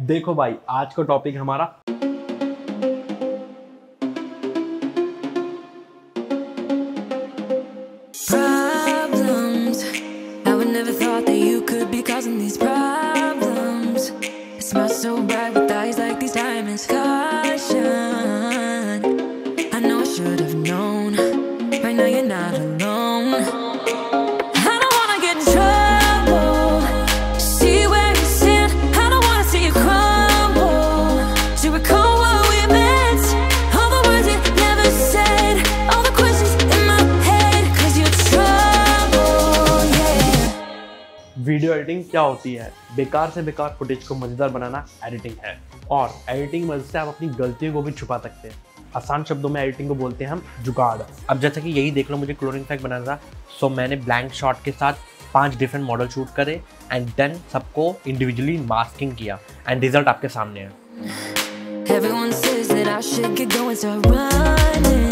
देखो भाई आज का टॉपिक हमारा। Problems. I वीडियो एडिटिंग क्या होती है? बेकार से बेकार फुटेज को मज़ेदार बनाना एडिटिंग है। और एडिटिंग मदद से आप अपनी गलतियों को भी छुपा सकते हैं। आसान शब्दों में एडिटिंग को बोलते हैं हम जुगाड़। अब जैसा कि यही देख लो मुझे क्लोरिंग फैक्ट बनाना था। सो मैंने ब्लैंक शॉट के साथ पाँच डिफरेंट मॉडल शूट करे एंड देन सबको इंडिविजुअली मास्किंग किया। एंड रिज़ल्ट आपके सामने है। Everyone says that I should get going, start running.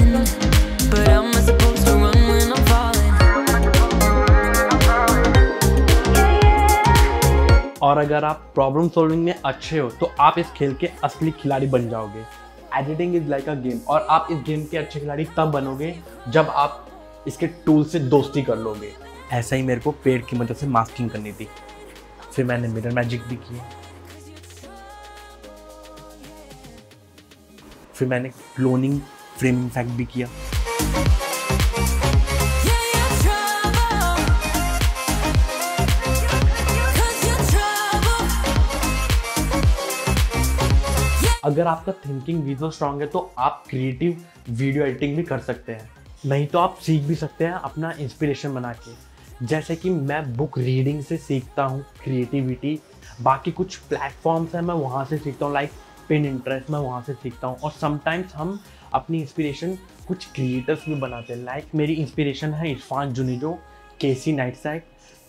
और अगर आप प्रॉब्लम सॉल्विंग में अच्छे हो तो आप इस खेल के असली खिलाड़ी बन जाओगे। Editing is like a game और आप इस गेम के अच्छे खिलाड़ी तब बनोगे जब आप इसके टूल से दोस्ती कर लोगे। ऐसा ही मेरे को पेड़ की मदद से मास्किंग करनी थी। फिर मैंने मिरर मैजिक भी किया। फिर मैंने क्लोनिंग फ्रेमिंग फैक्ट भी किया। अगर आपका थिंकिंग विजुअल स्ट्रांग है तो आप क्रिएटिव वीडियो एडिटिंग भी कर सकते हैं। नहीं तो आप सीख भी सकते हैं अपना इंस्पिरेशन बना के। जैसे कि मैं बुक रीडिंग से सीखता हूँ क्रिएटिविटी बाकी कुछ प्लेटफॉर्म्स हैं, मैं वहाँ से सीखता हूँ लाइक पिन इंटरेस्ट मैं वहाँ से सीखता हूँ। और समटाइम्स हम अपनी इंस्पिरेशन कुछ क्रिएटर्स भी बनाते हैं। लाइक मेरी इंस्पिरेशन है Irfan Junejo Casey Neistat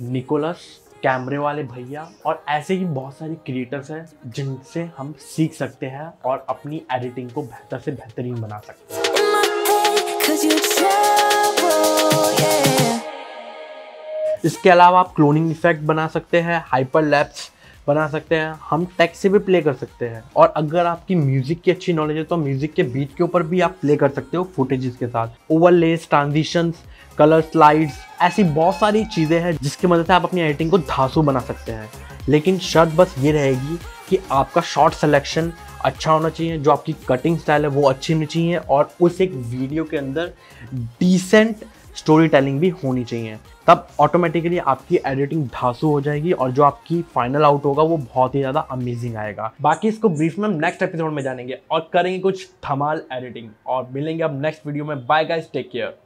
Nicholas कैमरे वाले भैया और ऐसे ही बहुत सारे क्रिएटर्स हैं जिनसे हम सीख सकते हैं और अपनी एडिटिंग को बेहतर से बेहतरीन बना सकते हैं. इसके अलावा आप क्लोनिंग इफ़ेक्ट बना सकते हैं हाइपर लैप्स बना सकते हैं हम टेक्स्ट से भी प्ले कर सकते हैं। और अगर आपकी म्यूज़िक की अच्छी नॉलेज है तो म्यूज़िक के बीट के ऊपर भी आप प्ले कर सकते हो फुटेजेस के साथ। ओवरलेस ट्रांजिशंस कलर स्लाइड्स ऐसी बहुत सारी चीज़ें हैं जिसकी मदद से आप अपनी एडिटिंग को धांसू बना सकते हैं। लेकिन शर्त बस ये रहेगी कि आपका शॉर्ट सिलेक्शन अच्छा होना चाहिए, जो आपकी कटिंग स्टाइल है वो अच्छी होनी चाहिए और उस एक वीडियो के अंदर डिसेंट स्टोरी टेलिंग भी होनी चाहिए। तब ऑटोमेटिकली आपकी एडिटिंग धांसू हो जाएगी और जो आपकी फाइनल आउट होगा वो बहुत ही ज़्यादा अमेजिंग आएगा। बाकी इसको ब्रीफ में हम नेक्स्ट एपिसोड में जानेंगे और करेंगे कुछ धमाल एडिटिंग और मिलेंगे अब नेक्स्ट वीडियो में। Bye guys take care